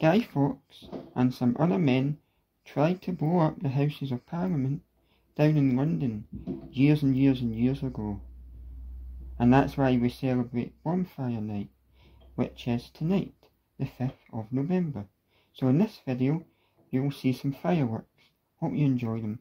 Guy Fawkes and some other men tried to blow up the Houses of Parliament down in London years and years and years ago. And that's why we celebrate Bonfire Night, which is tonight, the 5th of November. So in this video, you'll see some fireworks. Hope you enjoy them.